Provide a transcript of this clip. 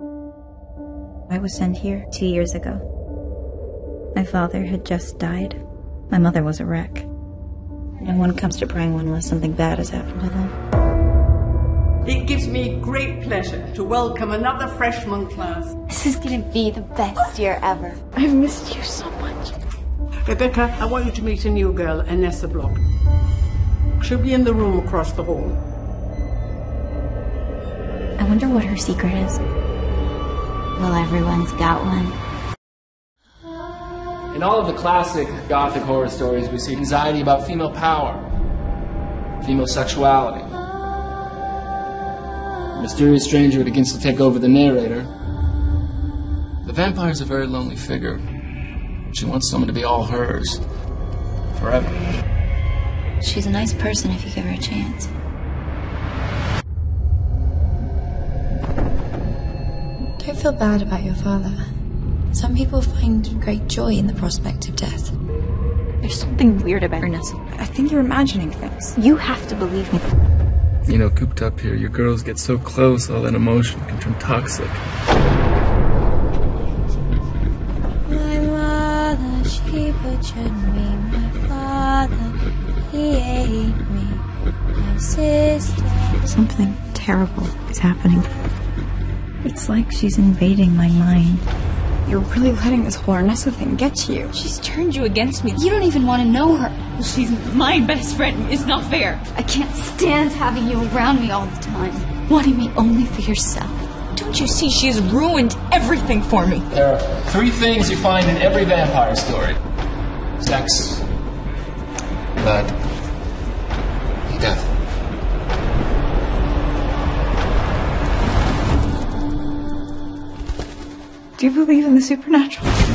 I was sent here two years ago. My father had just died. My mother was a wreck. No one comes to Brangwen unless something bad has happened to them. It gives me great pleasure to welcome another freshman class. This is gonna be the best year ever. I've missed you so much. Rebecca, I want you to meet a new girl, Ernessa Bloch. She'll be in the room across the hall. I wonder what her secret is. Well, everyone's got one. In all of the classic gothic horror stories, we see anxiety about female power, female sexuality. A mysterious stranger begins to take over the narrator. The vampire's a very lonely figure. She wants someone to be all hers. Forever. She's a nice person if you give her a chance. Don't feel bad about your father. Some people find great joy in the prospect of death. There's something weird about Ernessa. I think you're imagining things. You have to believe me. You know, cooped up here, your girls get so close, all that emotion can turn toxic. My mother, she butchered me. My father, he ate me. My sister. Something terrible is happening. It's like she's invading my mind. You're really letting this whole Ernessa thing get to you. She's turned you against me. You don't even want to know her. She's my best friend. It's not fair. I can't stand having you around me all the time, wanting me only for yourself. Don't you see she has ruined everything for me? There are three things you find in every vampire story sex, blood, Do you believe in the supernatural?